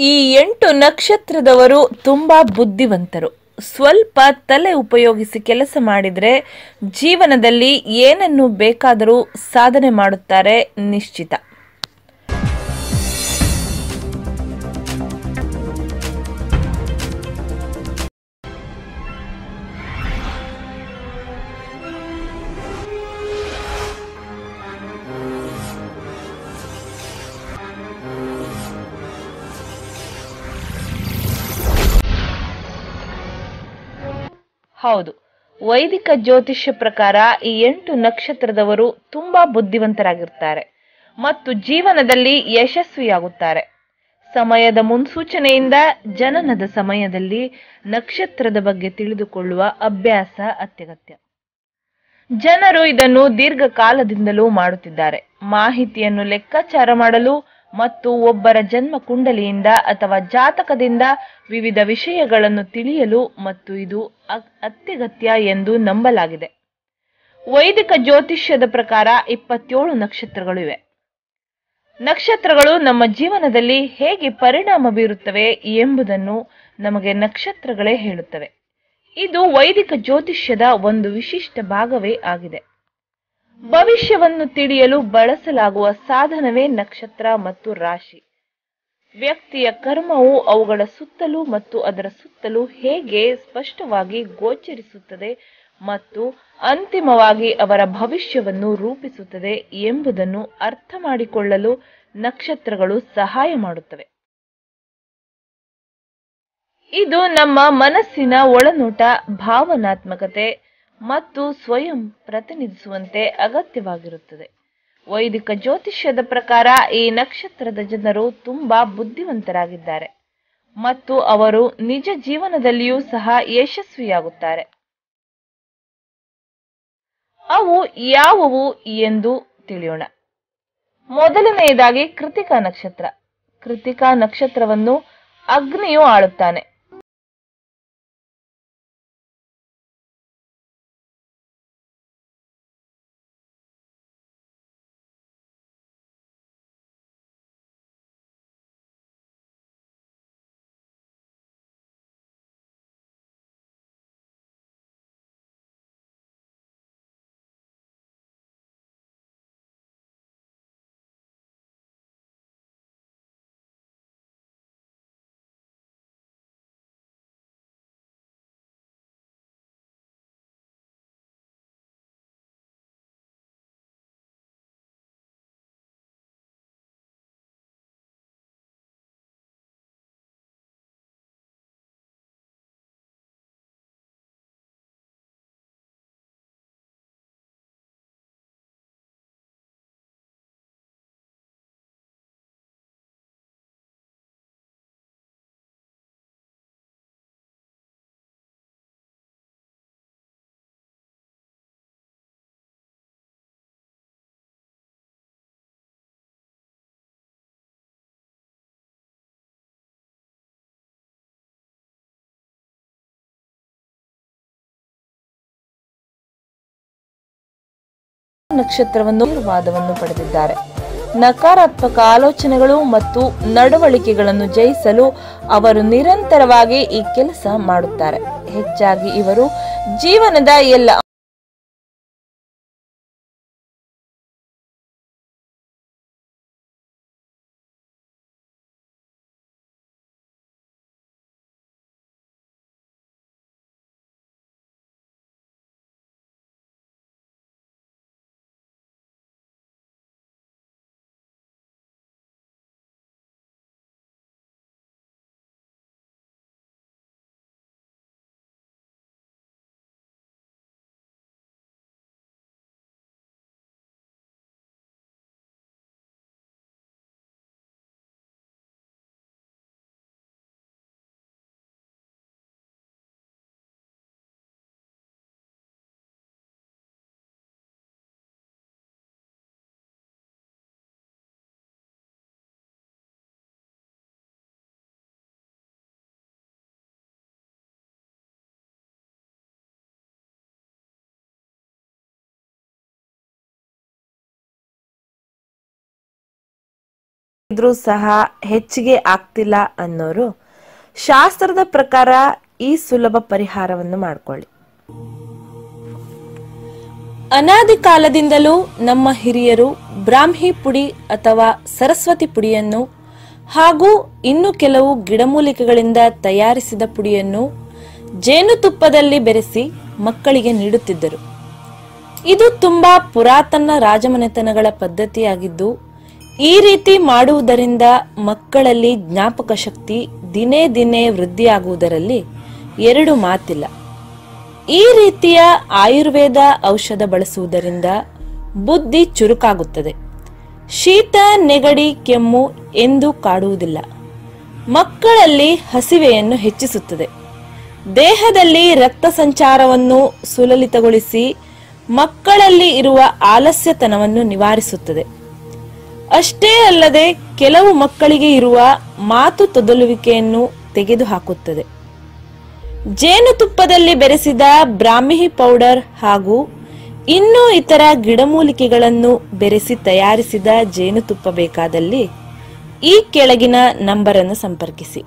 ಈ ಎಂಟು ನಕ್ಷತ್ರದವರು ತುಂಬಾ ಬುದ್ಧಿವಂತರು. ಸ್ವಲ್ಪ ತಲೆ ಉಪಯೋಗಿಸಿ ಕೆಲಸ ಮಾಡಿದರೆ ಜೀವನದಲ್ಲಿ ಏನನ್ನು ಬೇಕಾದರೂ ಸಾಧನೆ ಮಾಡುತ್ತಾರೆ ನಿಶ್ಚಿತ. ಹೌದು. ವೈದಿಕ ಜ್ಯೋತಿಷ್ಯ ಪ್ರಕಾರ ಈ ಎಂಟು ನಕ್ಷತ್ರದವರು ತುಂಬಾ ಬುದ್ಧಿವಂತರಾಗಿರ್ತಾರೆ ಮತ್ತು ಜೀವನದಲ್ಲಿ ಯಶಸ್ವಿಯಾಗುತ್ತಾರೆ. ಸಮಯದ ಮುನ್ಸೂಚನೆಯಿಂದ ಜನನದ ಸಮಯದಲ್ಲಿ ನಕ್ಷತ್ರದ ಬಗ್ಗೆ ತಿಳಿದುಕೊಳ್ಳುವ ಅಭ್ಯಾಸ ಅತ್ಯಗತ್ಯ. ಜನರು ಇದನ್ನು ದೀರ್ಘಕಾಲದಿಂದಲೂ ಮಾಡುತ್ತಿದ್ದಾರೆ. ಮಾಹಿತಿಯನ್ನು ಲೆಕ್ಕಾಚಾರ ಮಾಡಲು ಮತ್ತು ಒಬ್ಬರ ಜನ್ಮ ಕುಂಡಲಿಯಿಂದ ಅಥವಾ ಜಾತಕದಿಂದ ವಿವಿಧ ವಿಷಯಗಳನ್ನು ತಿಳಿಯಲು ಮತ್ತು ಇದು ಅತ್ಯಗತ್ಯ ಎಂದು ನಂಬಲಾಗಿದೆ. ವೈದಿಕ ಜ್ಯೋತಿಷ್ಯದ ಪ್ರಕಾರ ಇಪ್ಪತ್ತೇಳು ನಕ್ಷತ್ರಗಳು ಇವೆ. ನಕ್ಷತ್ರಗಳು ನಮ್ಮ ಜೀವನದಲ್ಲಿ ಹೇಗೆ ಪರಿಣಾಮ ಬೀರುತ್ತವೆ ಎಂಬುದನ್ನು ನಮಗೆ ನಕ್ಷತ್ರಗಳೇ ಹೇಳುತ್ತವೆ. ಇದು ವೈದಿಕ ಜ್ಯೋತಿಷ್ಯದ ಒಂದು ವಿಶಿಷ್ಟ ಭಾಗವೇ ಆಗಿದೆ. ಭವಿಷ್ಯವನ್ನು ತಿಳಿಯಲು ಬಳಸಲಾಗುವ ಸಾಧನವೇ ನಕ್ಷತ್ರ ಮತ್ತು ರಾಶಿ. ವ್ಯಕ್ತಿಯ ಕರ್ಮವು ಅವುಗಳ ಸುತ್ತಲೂ ಮತ್ತು ಅದರ ಸುತ್ತಲೂ ಹೇಗೆ ಸ್ಪಷ್ಟವಾಗಿ ಗೋಚರಿಸುತ್ತದೆ ಮತ್ತು ಅಂತಿಮವಾಗಿ ಅವರ ಭವಿಷ್ಯವನ್ನು ರೂಪಿಸುತ್ತದೆ ಎಂಬುದನ್ನು ಅರ್ಥ ಮಾಡಿಕೊಳ್ಳಲು ನಕ್ಷತ್ರಗಳು ಸಹಾಯ ಮಾಡುತ್ತವೆ. ಇದು ನಮ್ಮ ಮನಸ್ಸಿನ ಒಳನೋಟ, ಭಾವನಾತ್ಮಕತೆ ಮತ್ತು ಸ್ವಯಂ ಪ್ರತಿನಿಧಿಸುವಂತೆ ಅಗತ್ಯವಾಗಿರುತ್ತದೆ. ವೈದಿಕ ಜ್ಯೋತಿಷ್ಯದ ಪ್ರಕಾರ ಈ ನಕ್ಷತ್ರದ ಜನರು ತುಂಬಾ ಬುದ್ಧಿವಂತರಾಗಿದ್ದಾರೆ ಮತ್ತು ಅವರು ನಿಜ ಜೀವನದಲ್ಲಿಯೂ ಸಹ ಯಶಸ್ವಿಯಾಗುತ್ತಾರೆ. ಅವು ಯಾವುವು ಎಂದು ತಿಳಿಯೋಣ. ಮೊದಲನೆಯದಾಗಿ ಕೃತಿಕಾ ನಕ್ಷತ್ರ. ಕೃತಿಕಾ ನಕ್ಷತ್ರವನ್ನು ಅಗ್ನಿಯು ಆಳುತ್ತಾನೆ. ನಕ್ಷತ್ರವನ್ನು ಆಶೀರ್ವಾದವನ್ನು ಪಡೆದಿದ್ದಾರೆ. ನಕಾರಾತ್ಮಕ ಆಲೋಚನೆಗಳು ಮತ್ತು ನಡವಳಿಕೆಗಳನ್ನು ಜಯಿಸಲು ಅವರು ನಿರಂತರವಾಗಿ ಈ ಕೆಲಸ ಮಾಡುತ್ತಾರೆ. ಹೆಚ್ಚಾಗಿ ಇವರು ಜೀವನದ ಎಲ್ಲ ಇದ್ರೂ ಸಹ ಹೆಚ್ಚಿಗೆ ಆಗ್ತಿಲ್ಲ ಅನ್ನೋರು, ಶಾಸ್ತ್ರದ ಪ್ರಕಾರ ಈ ಸುಲಭ ಪರಿಹಾರವನ್ನು ಮಾಡಿಕೊಳ್ಳಿ. ಅನಾದಿ ಕಾಲದಿಂದಲೂ ನಮ್ಮ ಹಿರಿಯರು ಬ್ರಾಹ್ಮಿ ಪುಡಿ ಅಥವಾ ಸರಸ್ವತಿ ಪುಡಿಯನ್ನು ಹಾಗೂ ಇನ್ನು ಕೆಲವು ಗಿಡಮೂಲಿಕೆಗಳಿಂದ ತಯಾರಿಸಿದ ಪುಡಿಯನ್ನು ಜೇನುತುಪ್ಪದಲ್ಲಿ ಬೆರೆಸಿ ಮಕ್ಕಳಿಗೆ ನೀಡುತ್ತಿದ್ದರು. ಇದು ತುಂಬಾ ಪುರಾತನ ರಾಜಮನೆತನಗಳ ಪದ್ಧತಿಯಾಗಿದ್ದು ಈ ರೀತಿ ಮಾಡುವುದರಿಂದ ಮಕ್ಕಳಲ್ಲಿ ಜ್ಞಾಪಕ ಶಕ್ತಿ ದಿನೇ ದಿನೇ ವೃದ್ಧಿಯಾಗುವುದರಲ್ಲಿ ಎರಡು ಮಾತಿಲ್ಲ. ಈ ರೀತಿಯ ಆಯುರ್ವೇದ ಔಷಧ ಬಳಸುವುದರಿಂದ ಬುದ್ಧಿ ಚುರುಕಾಗುತ್ತದೆ. ಶೀತ, ನೆಗಡಿ, ಕೆಮ್ಮು ಎಂದು ಕಾಡುವುದಿಲ್ಲ. ಮಕ್ಕಳಲ್ಲಿ ಹಸಿವೆಯನ್ನು ಹೆಚ್ಚಿಸುತ್ತದೆ. ದೇಹದಲ್ಲಿ ರಕ್ತ ಸಂಚಾರವನ್ನು ಸುಲಲಿತಗೊಳಿಸಿ ಮಕ್ಕಳಲ್ಲಿ ಇರುವ ಆಲಸ್ಯತನವನ್ನು ನಿವಾರಿಸುತ್ತದೆ. ಅಷ್ಟೇ ಅಲ್ಲದೆ ಕೆಲವು ಮಕ್ಕಳಿಗೆ ಇರುವ ಮಾತು ತೊದಲುವಿಕೆಯನ್ನು ತೆಗೆದುಹಾಕುತ್ತದೆ. ಜೇನುತುಪ್ಪದಲ್ಲಿ ಬೆರೆಸಿದ ಬ್ರಾಹ್ಮಿ ಪೌಡರ್ ಹಾಗೂ ಇನ್ನೂ ಇತರ ಗಿಡಮೂಲಿಕೆಗಳನ್ನು ಬೆರೆಸಿ ತಯಾರಿಸಿದ ಜೇನುತುಪ್ಪ ಬೇಕಾದಲ್ಲಿ ಈ ಕೆಳಗಿನ ನಂಬರನ್ನು ಸಂಪರ್ಕಿಸಿ.